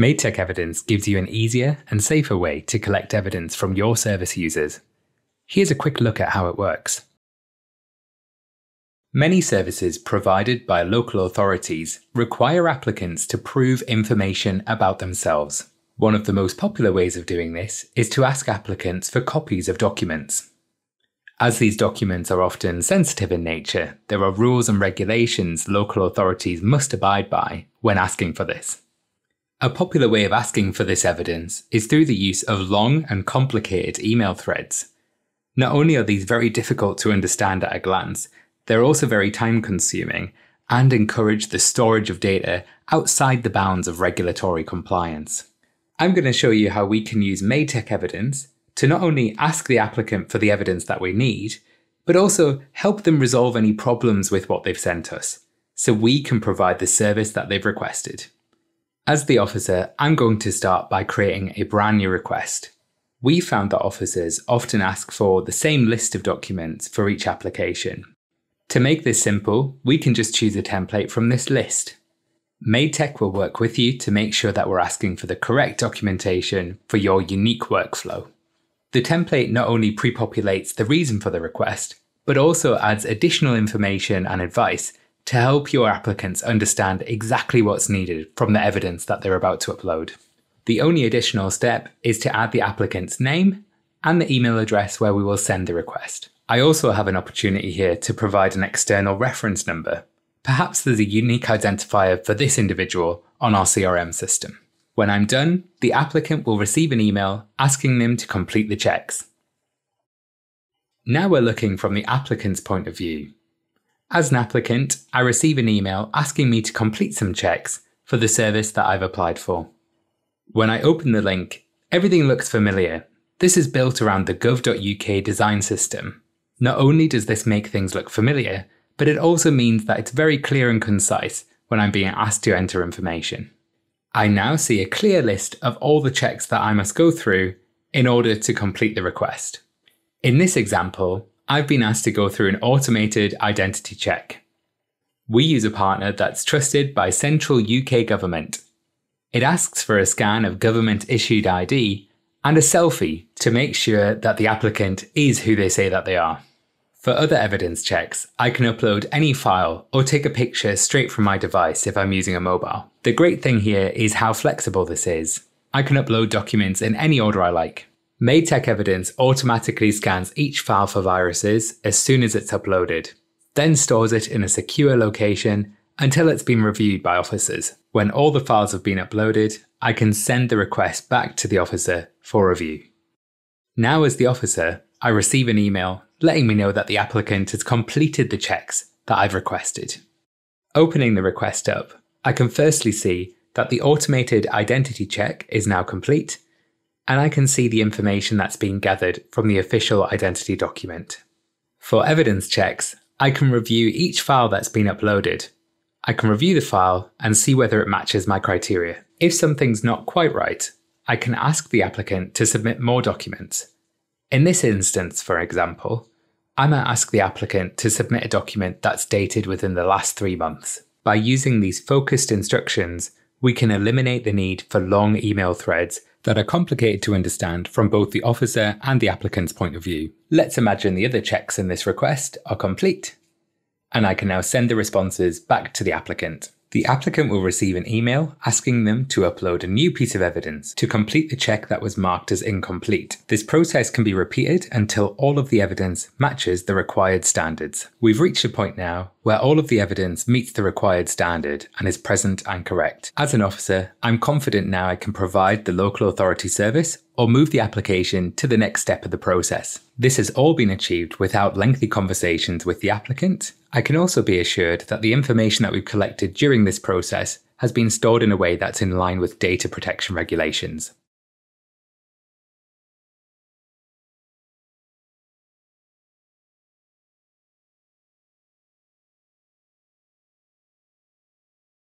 Made Tech Evidence gives you an easier and safer way to collect evidence from your service users. Here's a quick look at how it works. Many services provided by local authorities require applicants to prove information about themselves. One of the most popular ways of doing this is to ask applicants for copies of documents. As these documents are often sensitive in nature, there are rules and regulations local authorities must abide by when asking for this. A popular way of asking for this evidence is through the use of long and complicated email threads. Not only are these very difficult to understand at a glance, they're also very time consuming and encourage the storage of data outside the bounds of regulatory compliance. I'm going to show you how we can use Made Tech evidence to not only ask the applicant for the evidence that we need, but also help them resolve any problems with what they've sent us, so we can provide the service that they've requested. As the officer, I'm going to start by creating a brand new request. We found that officers often ask for the same list of documents for each application. To make this simple, we can just choose a template from this list. Made Tech will work with you to make sure that we're asking for the correct documentation for your unique workflow. The template not only pre-populates the reason for the request, but also adds additional information and advice to help your applicants understand exactly what's needed from the evidence that they're about to upload. The only additional step is to add the applicant's name and the email address where we will send the request. I also have an opportunity here to provide an external reference number. Perhaps there's a unique identifier for this individual on our CRM system. When I'm done, the applicant will receive an email asking them to complete the checks. Now we're looking from the applicant's point of view. As an applicant, I receive an email asking me to complete some checks for the service that I've applied for. When I open the link, everything looks familiar. This is built around the gov.uk design system. Not only does this make things look familiar, but it also means that it's very clear and concise when I'm being asked to enter information. I now see a clear list of all the checks that I must go through in order to complete the request. In this example, I've been asked to go through an automated identity check. We use a partner that's trusted by central UK government. It asks for a scan of government issued ID and a selfie to make sure that the applicant is who they say that they are. For other evidence checks, I can upload any file or take a picture straight from my device if I'm using a mobile. The great thing here is how flexible this is. I can upload documents in any order I like. Made Tech Evidence automatically scans each file for viruses as soon as it's uploaded, then stores it in a secure location until it's been reviewed by officers. When all the files have been uploaded, I can send the request back to the officer for review. Now, as the officer, I receive an email letting me know that the applicant has completed the checks that I've requested. Opening the request up, I can firstly see that the automated identity check is now complete and I can see the information that's been gathered from the official identity document. For evidence checks, I can review each file that's been uploaded. I can review the file and see whether it matches my criteria. If something's not quite right, I can ask the applicant to submit more documents. In this instance, for example, I might ask the applicant to submit a document that's dated within the last three months. By using these focused instructions, we can eliminate the need for long email threads that are complicated to understand from both the officer and the applicant's point of view. Let's imagine the other checks in this request are complete, and I can now send the responses back to the applicant. The applicant will receive an email asking them to upload a new piece of evidence to complete the check that was marked as incomplete. This process can be repeated until all of the evidence matches the required standards. We've reached a point now where all of the evidence meets the required standard and is present and correct. As an officer, I'm confident now I can provide the local authority service or move the application to the next step of the process. This has all been achieved without lengthy conversations with the applicant I can also be assured that the information that we've collected during this process has been stored in a way that's in line with data protection regulations.